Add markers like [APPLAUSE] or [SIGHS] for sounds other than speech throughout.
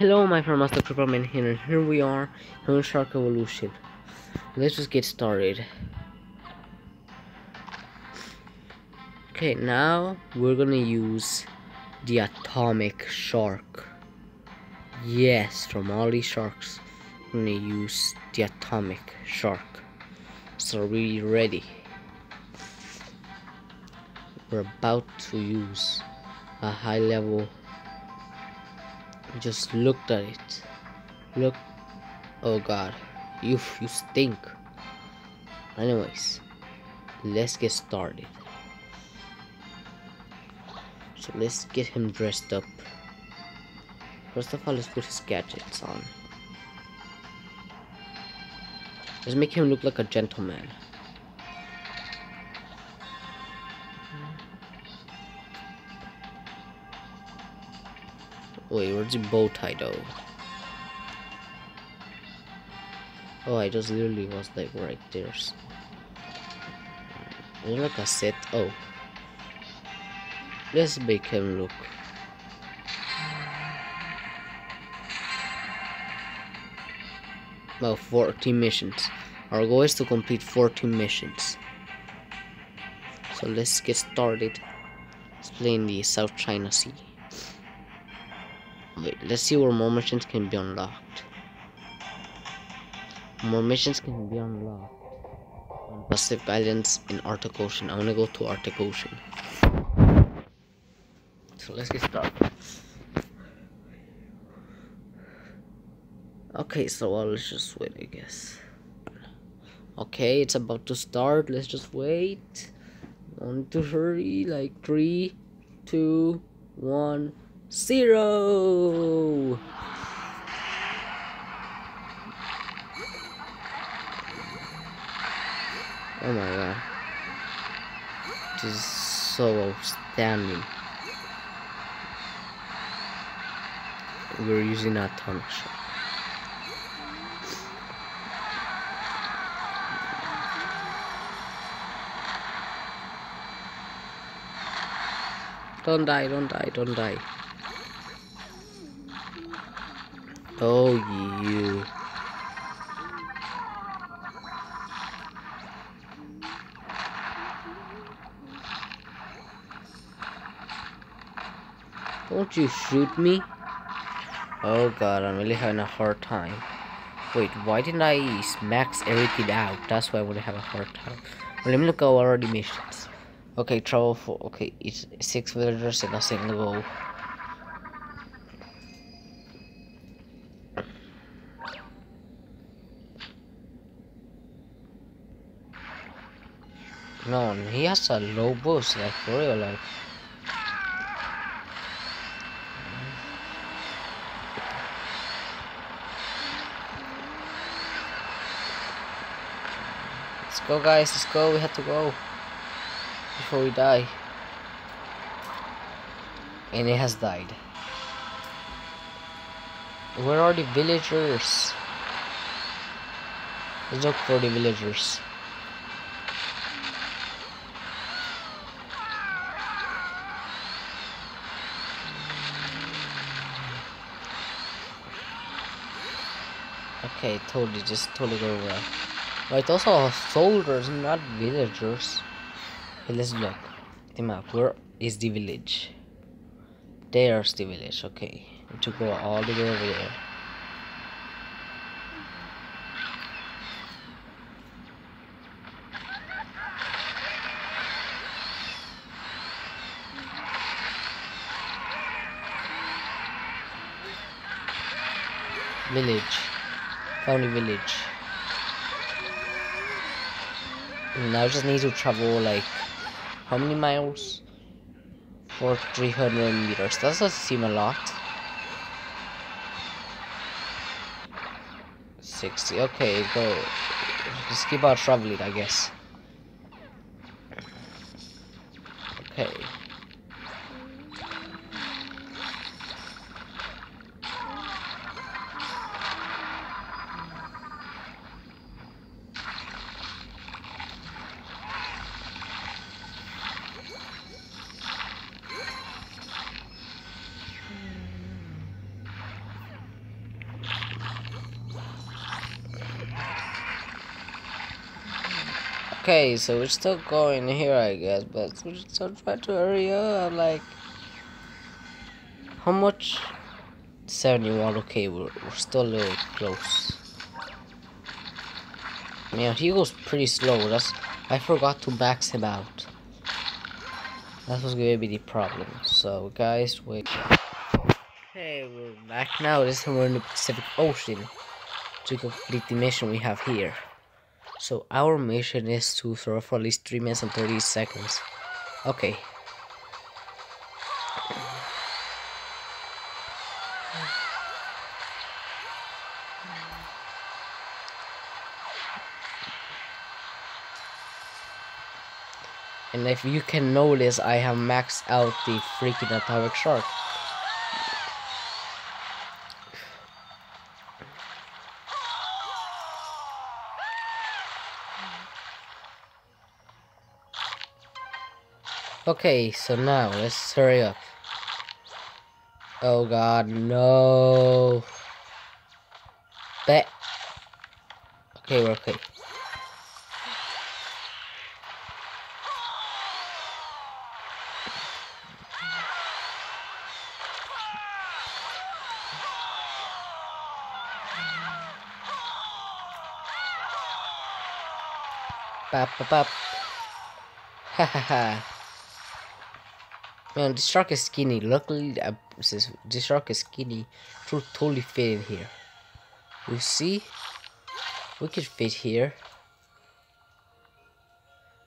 Hello my friend Master Creeperman here and here we are in Shark Evolution. Let's just get started. Okay, now we're gonna use the atomic shark. Yes, from all these sharks, we're gonna use the atomic shark. So are we ready? We're about to use a high level just looked at it. Look oh god you you stink. Anyways let's get started. So let's get him dressed up. First of all let's put his gadgets on. Let's make him look like a gentleman Wait, where's the bow tie though? Oh, I just literally was like right there. Is there like a set? Oh. Let's make him look. Well, 14 missions. Our goal is to complete 14 missions. So let's get started. Let's play in the South China Sea. Wait, let's see where more missions can be unlocked. More missions can be unlocked on Pacific Islands in Arctic Ocean. I wanna go to Arctic Ocean. So let's get started. Okay, so well, let's just wait, I guess. Okay, it's about to start. Let's just wait. Want to hurry. Like three, two, one. Zero! Oh my god. This is so outstanding. We're using a ton shot. Don't die, don't die, don't die. Oh, you. Don't you shoot me? Oh god, I'm really having a hard time. Wait, why didn't I max everything out? That's why I would have a hard time. Well, let me look at already missions. Okay, travel for okay, it's six villagers and a single goal. No, he has a low boost, like for real, like. Let's go, guys. Let's go. We have to go before we die. And it has died. Where are the villagers? Let's look for the villagers. Okay, totally, just totally go away. Right, also soldiers, not villagers. Okay, let's look. The map. Where is the village? There's the village. Okay, to go all the way over there. Village. Found a village. Now I just need to travel like how many miles? For 300 meters. That doesn't seem a lot. 60. Okay, go. Just keep on traveling, I guess. Okay. Okay, so we're still going here, I guess, but we're still trying to hurry up. Like, how much? 71. Okay, we're, we're still a little close. Yeah, he goes pretty slow. That's I forgot to max him out. That was gonna be the problem. So, guys, wait. Hey, we're back now. This time we're in the Pacific Ocean to complete the mission we have here. So our mission is to throw for at least 3 minutes and 30 seconds. Okay. And if you can notice, I have maxed out the freaking atomic shark. Okay, so now let's hurry up. Oh god, no. Bet. Okay, we're okay. Bap, bap, bap. [LAUGHS] Ha ha ha. Man, this shark is skinny. Luckily, uh, this shark is skinny. To totally fit in here. You see? We could fit here.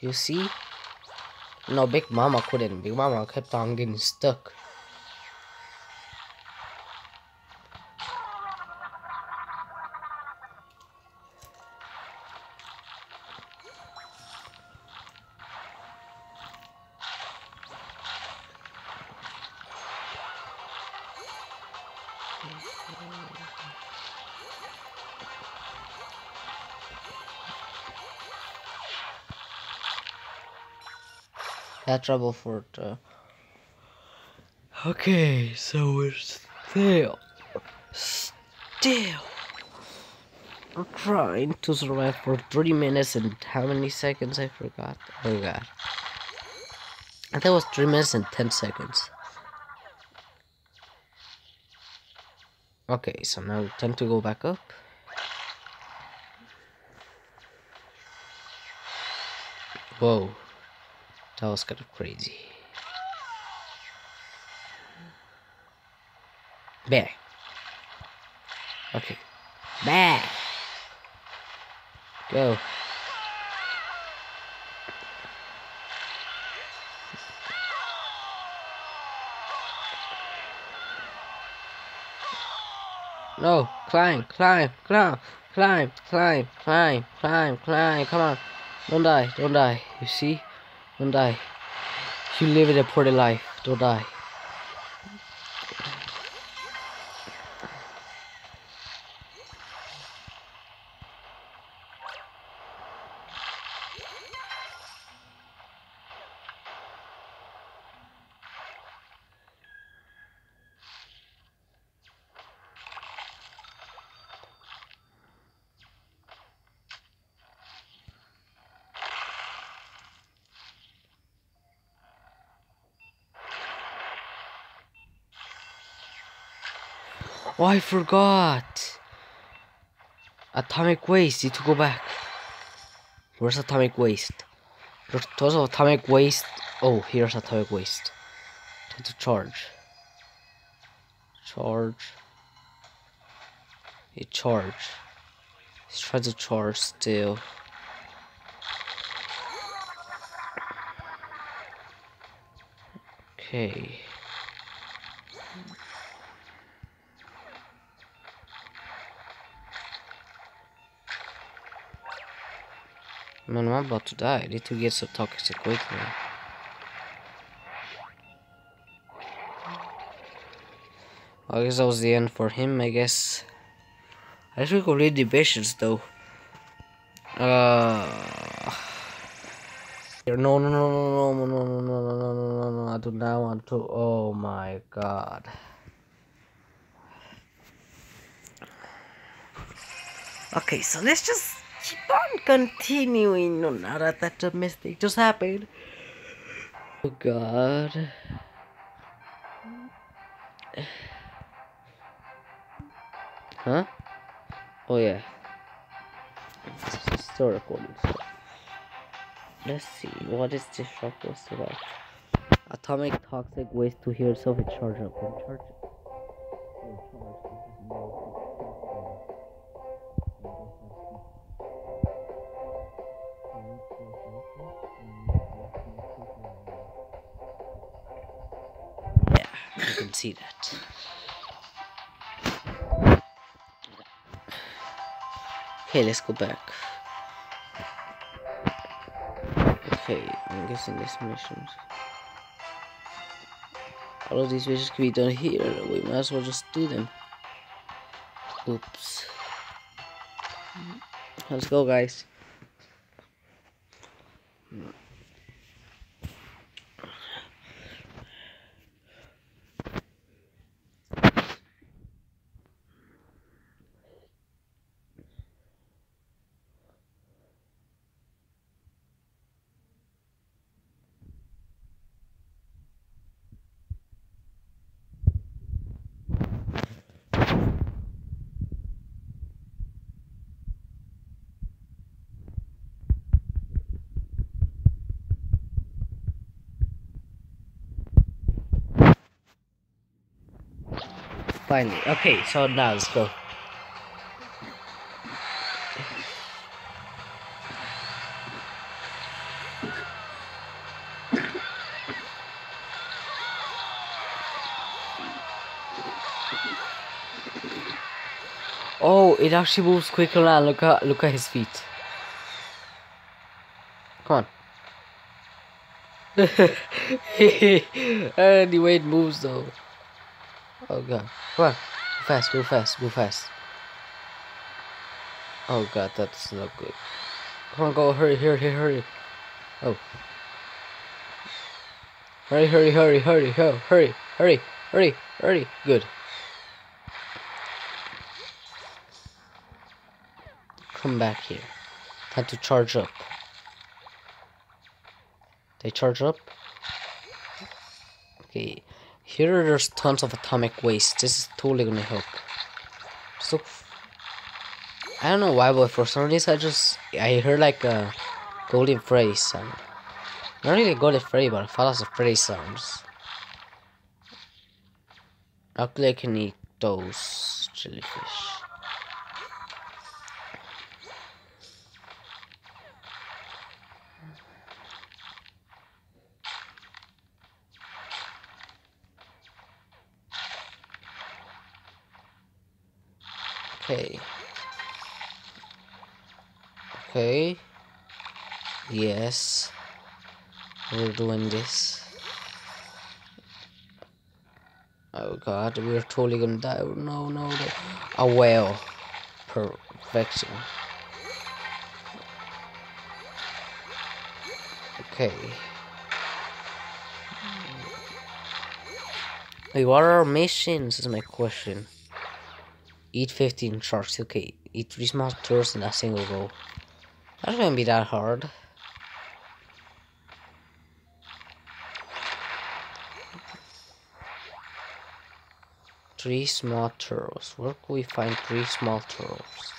You see? No, Big Mama couldn't. Big Mama kept on getting stuck. That trouble for the uh, Okay, so we're still still trying to survive for 30 minutes and how many seconds I forgot. Oh god. I think it was 3 minutes and 10 seconds. Okay, so now time to go back up. Whoa. That was kind of crazy. Bear. Okay. Bear. Go. No, climb, climb, climb, climb, climb, climb, climb, climb, come on. Don't die, don't die. You see? Don't die. You live in a pretty life. Don't die. Oh, I forgot. Atomic waste. Need to go back. Where's atomic waste? There's atomic waste. Oh, here's atomic waste. Time to charge. Charge. Charge. He's trying to charge still. Okay. Man, I'm about to die. I need to get some toxic quickly. I guess that was the end for him, I guess. I should read the missions though. Uh no no no no no no no no no no no no I do not want to oh my god. Okay, so let's just on continuing no matter that a mistake just happened. Oh god. Huh? Oh yeah. Still recording. Let's see, what is this shop post about? Atomic toxic waste to heal self charge up and charge Okay, let's go back. Okay, I'm guessing this missions. All of these missions can be done here. We might as well just do them. Oops. Let's go, guys. Finally. Okay, so now let's go. Oh, it actually moves quicker now. Look at look at his feet. Come on. [LAUGHS] and the way it moves though. Oh god. Come on. Move fast, move fast, move fast. Oh god, that's not good. Come on, go, hurry, hurry, hurry. Oh. Hurry, hurry, hurry, hurry, go, hurry, hurry, hurry, hurry. Good. Come back here. Time to charge up. They charge up? Okay. Here there's tons of atomic waste. This is totally gonna help. So I don't know why, but for some reason I just I heard like a golden phrase sound. Not really a golden phrase, but follows of phrase sounds. Luckily I can eat those jellyfish. Okay. Okay. Yes. We're doing this. Oh god, we're totally gonna die. No, no, no. A whale. Perfection. Okay. Wait, what are our missions is my question. Eat 15 sharks. Okay, eat 3 small turtles in a single go. That's gonna be that hard. Three small turtles. Where can we find three small turtles?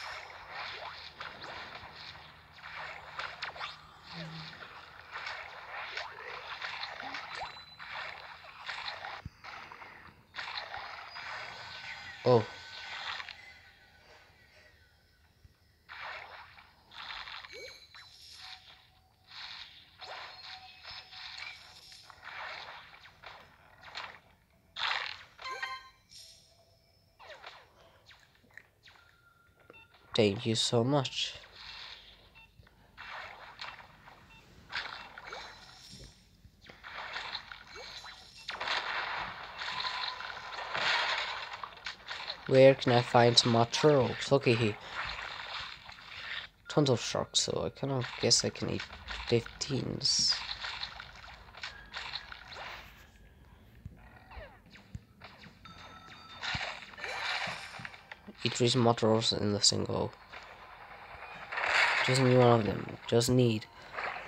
Oh. Thank you so much. Where can I find some more turtles? Okay, here. Tons of sharks, so I kind of guess I can eat 15s. Eat three more in the single. Just need one of them. Just need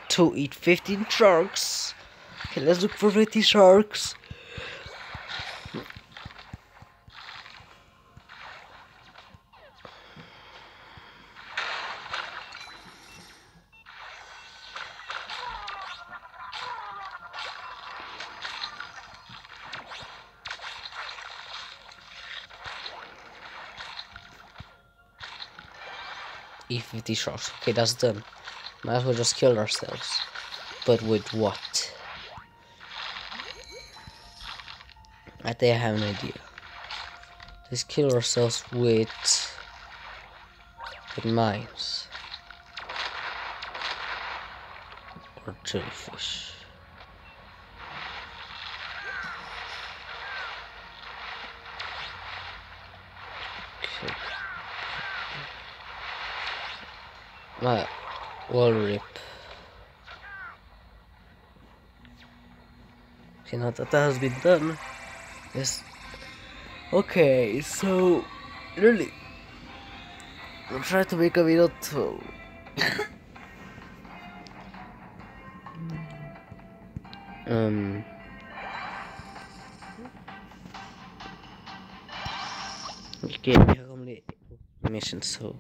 to eat 15 sharks. Okay, let's look for 50 sharks. E50 shots. Okay, that's done. Might as well just kill ourselves. But with what? I think I have an idea. Let's kill ourselves with with mines. Or jellyfish. Okay. My wall rip. Okay, now that has been done, yes. Okay, so really, I'm trying to make a video to. [LAUGHS] um. Okay, vi har kommit mission so.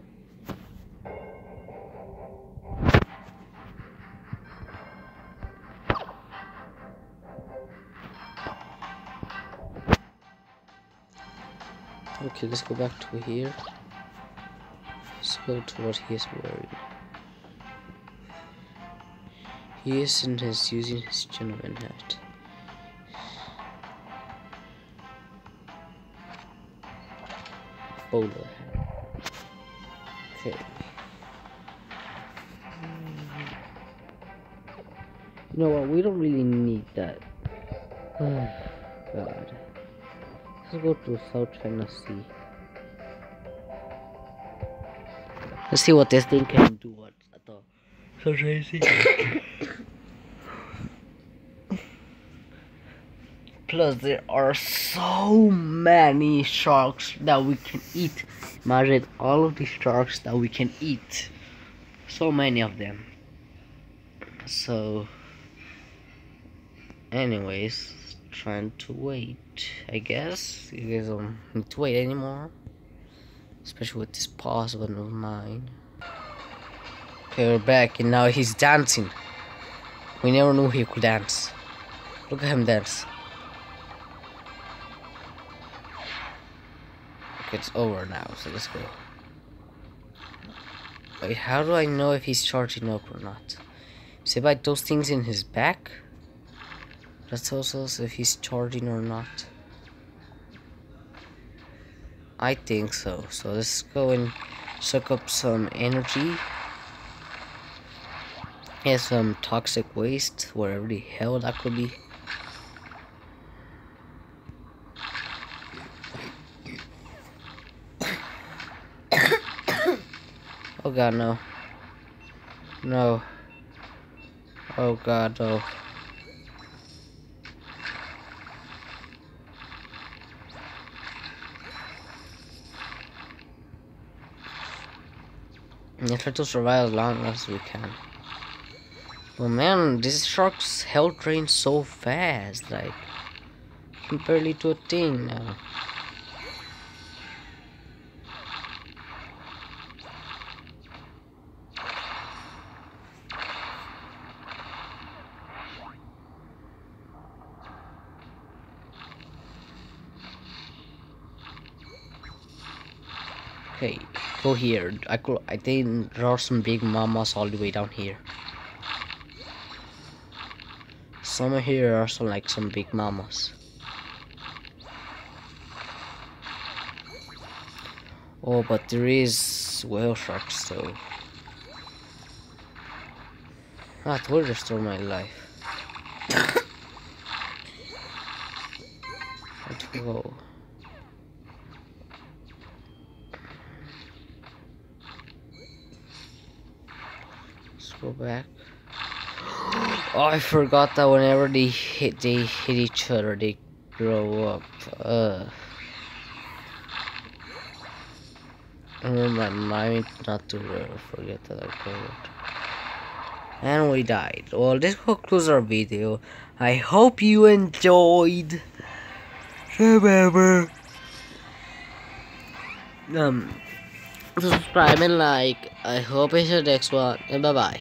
Okay, let's go back to here. Let's go to what he is wearing. He isn't his using his gentleman hat. Bowler oh, hat. Okay. You know what? We don't really need that. Oh, [SIGHS] God. Let's go to South China Sea. Let's see what this thing can do at at the South China Sea. Plus, there are so many sharks that we can eat. Imagine all of these sharks that we can eat. So many of them. So, anyways, trying to wait. I guess you guys don't need to wait anymore, especially with this pause button of mine. Okay, we're back, and now he's dancing. We never knew he could dance. Look at him dance. Okay, it's over now, so let's go. Wait, how do I know if he's charging up or not? Is it by those things in his back? That tells us if he's charging or not. I think so. So let's go and suck up some energy. And some toxic waste, wherever the hell that could be. [COUGHS] oh god, no. No. Oh god, no. Let's try to survive as long as we can. But man, these shark's hell drains so fast, like can barely do a thing now. Okay, go here. I could. I think there are some big mamas all the way down here. Some here are some like some big mamas. Oh, but there is whale sharks though. That will restore my life. Go back. Oh, I forgot that whenever they hit, they hit each other, they grow up. Uh. Remember not to forget that I covered. And we died. Well, this concludes our video. I hope you enjoyed. Remember, um, subscribe and like. I hope it's the next one. And bye bye.